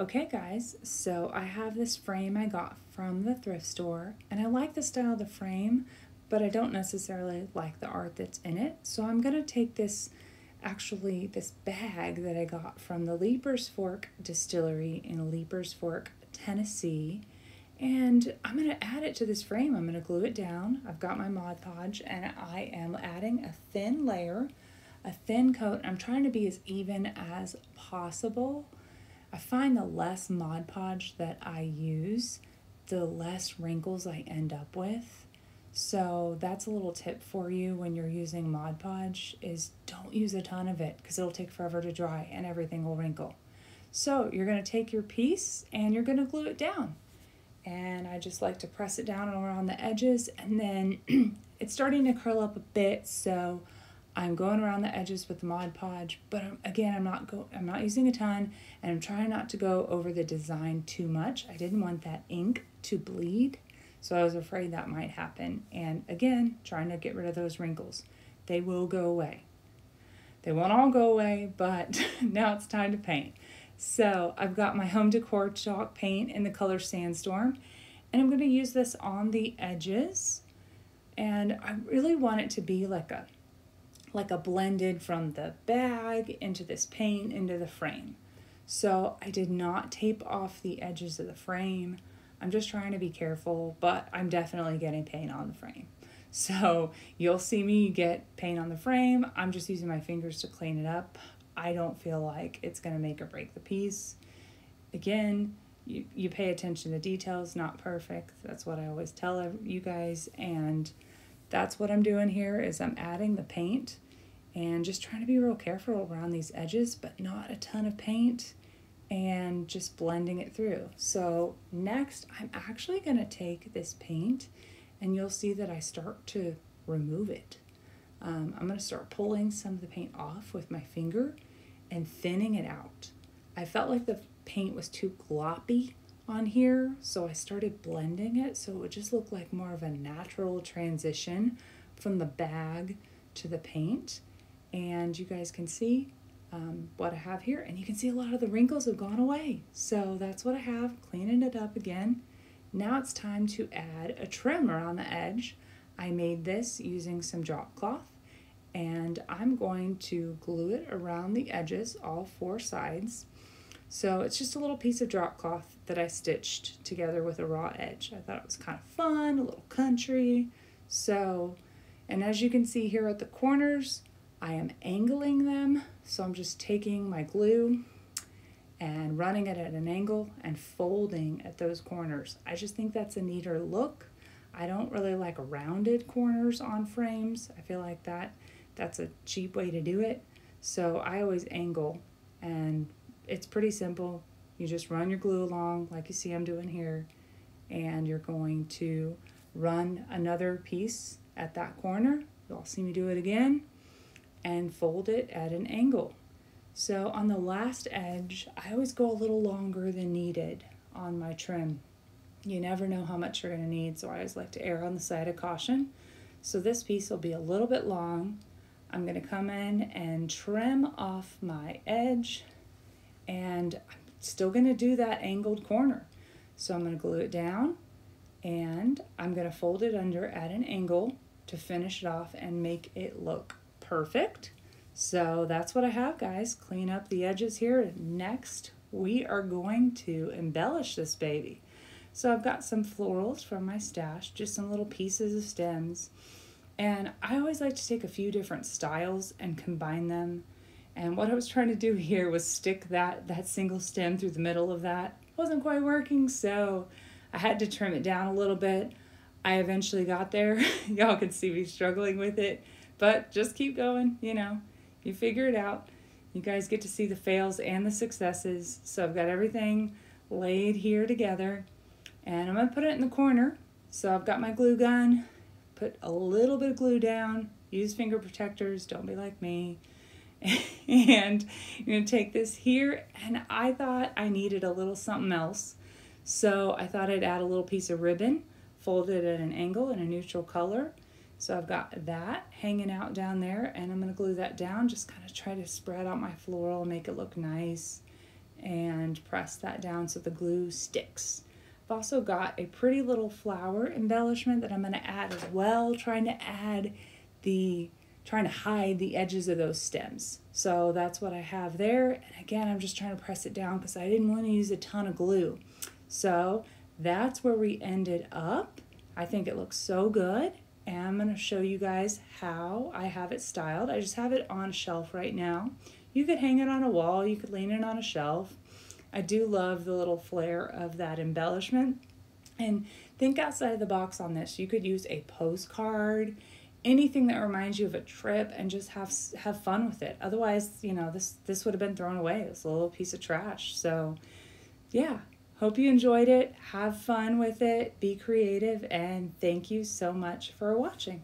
Okay, guys, so I have this frame I got from the thrift store, and I like the style of the frame, but I don't necessarily like the art that's in it. So I'm to take this, actually, this bag that I got from the Leiper's Fork Distillery in Leiper's Fork, Tennessee, and I'm to add it to this frame. I'm to glue it down. I've got my Mod Podge, and I am adding a thin layer, a thin coat. I'm trying to be as even as possible. I find the less Mod Podge that I use, the less wrinkles I end up with. So that's a little tip for you when you're using Mod Podge is don't use a ton of it because it'll take forever to dry and everything will wrinkle. So you're going to take your piece and you're going to glue it down. And I just like to press it down around the edges and then it's starting to curl up a bit so I'm going around the edges with the Mod Podge, but again, I'm not go I'm not using a ton and I'm trying not to go over the design too much. I didn't want that ink to bleed. So I was afraid that might happen. And again, trying to get rid of those wrinkles. They will go away. They won't all go away, but now it's time to paint. So I've got my home decor chalk paint in the color Sandstorm, and I'm going to use this on the edges. And I really want it to be like a like a blended from the bag into this paint into the frame. So I did not tape off the edges of the frame. I'm just trying to be careful, but I'm definitely getting paint on the frame. So you'll see me get paint on the frame. I'm just using my fingers to clean it up. I don't feel like it's going to make or break the piece. Again, you, you pay attention to details, not perfect. That's what I always tell you guys. And that's what I'm doing here is I'm adding the paint and just trying to be real careful around these edges, but not a ton of paint and just blending it through. So next, I'm actually going to take this paint and you'll see that I start to remove it. Um, I'm going to start pulling some of the paint off with my finger and thinning it out. I felt like the paint was too gloppy on here, so I started blending it so it would just look like more of a natural transition from the bag to the paint. And you guys can see um, what I have here. And you can see a lot of the wrinkles have gone away. So that's what I have, cleaning it up again. Now it's time to add a trim around the edge. I made this using some drop cloth and I'm going to glue it around the edges, all four sides. So it's just a little piece of drop cloth that I stitched together with a raw edge. I thought it was kind of fun, a little country. So, and as you can see here at the corners, I am angling them. So I'm just taking my glue and running it at an angle and folding at those corners. I just think that's a neater look. I don't really like rounded corners on frames. I feel like that that's a cheap way to do it. So I always angle and it's pretty simple. You just run your glue along like you see I'm doing here and you're going to run another piece at that corner. You'll see me do it again and fold it at an angle. So on the last edge, I always go a little longer than needed on my trim. You never know how much you're going to need, so I always like to err on the side of caution. So this piece will be a little bit long. I'm going to come in and trim off my edge, and I'm still to do that angled corner. So I'm to glue it down, and I'm to fold it under at an angle to finish it off and make it look perfect. So that's what I have, guys. Clean up the edges here. Next, we are going to embellish this baby. So I've got some florals from my stash, just some little pieces of stems. And I always like to take a few different styles and combine them. And what I was trying to do here was stick that, that single stem through the middle of that. It wasn't quite working, so I had to trim it down a little bit. I eventually got there. Y'all can see me struggling with it. But just keep going, you know, you figure it out. You guys get to see the fails and the successes. So I've got everything laid here together. And I'm to put it in the corner. So I've got my glue gun. Put a little bit of glue down. Use finger protectors. Don't be like me. and going to take this here. And I thought I needed a little something else. So I thought I'd add a little piece of ribbon. folded at an angle in a neutral color so I've got that hanging out down there and I'm going to glue that down, just kind of try to spread out my floral, make it look nice. and press that down so the glue sticks. I've also got a pretty little flower embellishment that I'm going to add as well, trying to add the trying to hide the edges of those stems. So that's what I have there. And again, I'm just trying to press it down because I didn't want to use a ton of glue. So that's where we ended up. I think it looks so good. And I'm going to show you guys how I have it styled. I just have it on a shelf right now. You could hang it on a wall, you could lean it on a shelf. I do love the little flare of that embellishment. And think outside of the box on this. You could use a postcard, anything that reminds you of a trip and just have have fun with it. Otherwise, you know, this this would have been thrown away. A little piece of trash. So, yeah. Hope you enjoyed it. Have fun with it. Be creative and thank you so much for watching.